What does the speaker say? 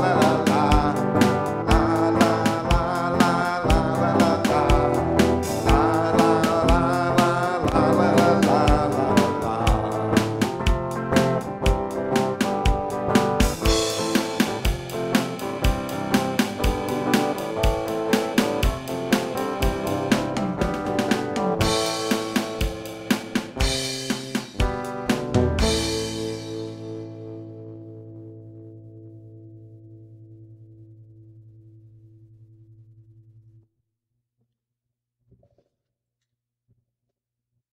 la la.